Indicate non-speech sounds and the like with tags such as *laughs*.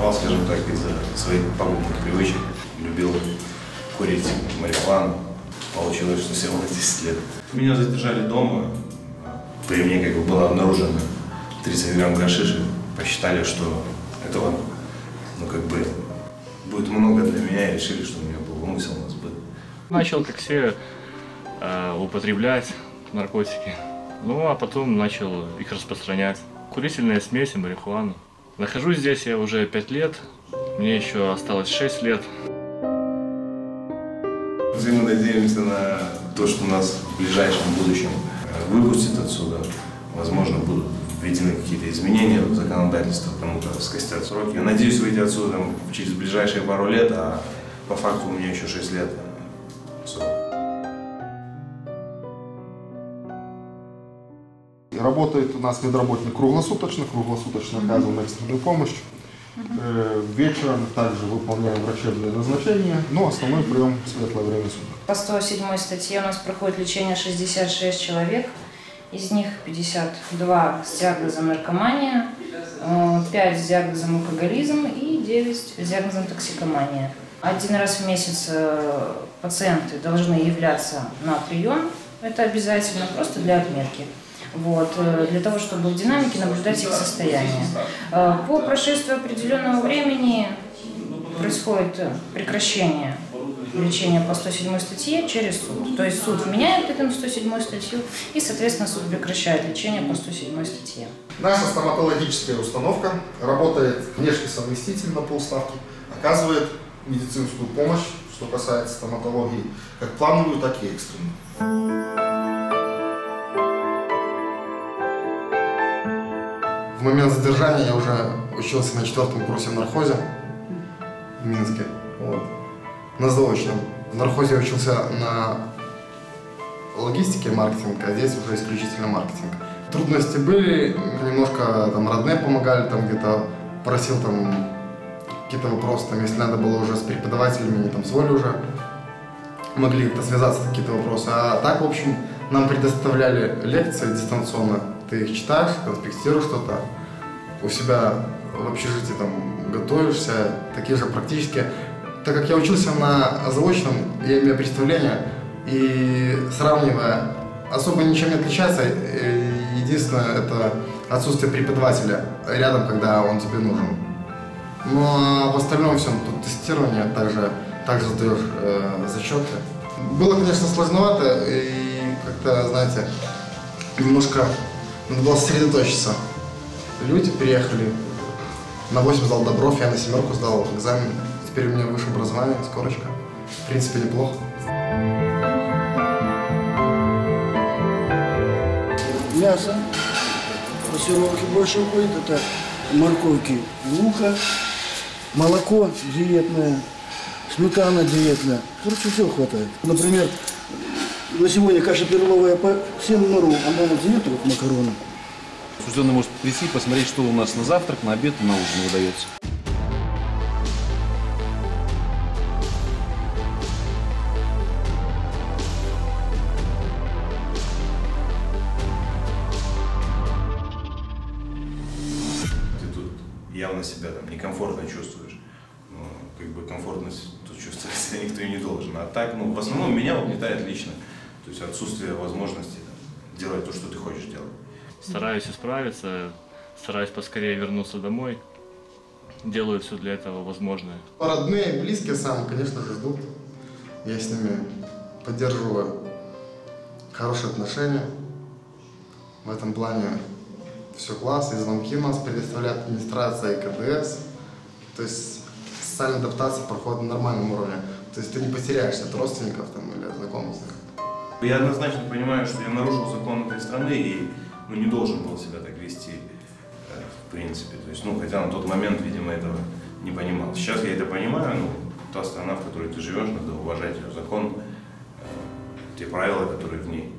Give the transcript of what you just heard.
пропал, скажем так, из-за своих пагубных привычек. Любил курить марихуану. Получилось, что всего 10 лет. Меня задержали дома. При мне как бы было обнаружено 30 грамм гашиши. Посчитали, что этого, ну как бы, будет много для меня и решили, что у меня был умысел на сбыт. Начал, как все, э, употреблять наркотики. Ну, а потом начал их распространять. Курительные смеси, марихуану. Нахожусь здесь я уже 5 лет. Мне еще осталось 6 лет. Мы надеемся на то, что нас в ближайшем будущем э, выпустят отсюда. Возможно, будут введены какие-то изменения в законодательство, кому-то скостят сроки. Я надеюсь выйти отсюда через ближайшие пару лет, а по факту у меня еще 6 лет Работает у нас медработник круглосуточно, круглосуточно оказываем экстренную помощь. Э, Вечером также выполняем врачебные назначения, но основной прием в светлое время суток. По 107 статье у нас проходит лечение 66 человек, из них 52 с диагнозом наркомания, 5 с диагнозом алкоголизм и 9 с диагнозом токсикомания. Один раз в месяц э, пациенты должны являться на прием, это обязательно, просто для отметки. Вот, э, для того, чтобы в динамике наблюдать их состояние. Э, По прошествии определенного времени происходит прекращение лечения по 107 статье через суд. То есть суд вменяет этому 107 статью и, соответственно, суд прекращает лечение по 107 статье. Наша стоматологическая установка работает внешне совместительно на полставки, оказывает медицинскую помощь, что касается стоматологии, как плановую, так и экстренную. В момент задержания я уже учился на четвертом курсе в нархозе в Минске. Вот. На заочном. В нархозе я учился на логистике маркетинг, а здесь уже исключительно маркетинг. Трудности были, немножко там родные помогали, там где-то просил там какие-то вопросы, там, если надо было уже с преподавателями, они там с волей уже могли как-то связаться какие-то вопросы. А так, в общем, нам предоставляли лекции дистанционно. Ты их читаешь, конспектируешь что-то, у себя в общежитии там готовишься, такие же практически. Так как я учился на заочном, я имею представление, и сравнивая, особо ничем не отличается. Э, Единственное, это отсутствие преподавателя рядом, когда он тебе нужен. Ну а в остальном всем тут тестирование, также, также сдаешь э, зачеты. Было, конечно, сложновато и как-то, знаете, немножко надо было сосредоточиться. Люди приехали, на 8 сдал Добров, я на семерку сдал экзамен. Теперь у меня высшее образование, с корочка. В принципе, неплохо. мясо, пассировки больше уходит, это морковки, лука, молоко диетное, сметана диетная. Короче, все хватает. Например, на сегодня каша перловая по 7 нору, она на диету, вот макароны. Осужденный может прийти, посмотреть, что у нас на завтрак, на обед и на ужин выдается. Ты тут явно себя там некомфортно чувствуешь. Ну, как бы комфортность тут чувствовать себя *laughs* никто и не должен. А так, ну, в основном меня угнетает лично. То есть отсутствие возможности там, делать то, что ты хочешь делать. Стараюсь исправиться, стараюсь поскорее вернуться домой. Делаю все для этого возможное. Родные и близкие сам, конечно же, ждут. Я с ними поддерживаю хорошие отношения. В этом плане все класс. И звонки у нас предоставляет администрация и КДС. То есть социальная адаптация проходит на нормальном уровне. То есть ты не потеряешься от родственников там, или от знакомых. Я однозначно понимаю, что я нарушил закон этой страны и ну, не должен был себя так вести, э, в принципе. То есть, ну, хотя на тот момент, видимо, этого не понимал. Сейчас я это понимаю, ну, та страна, в которой ты живешь, надо уважать ее закон, э, те правила, которые в ней.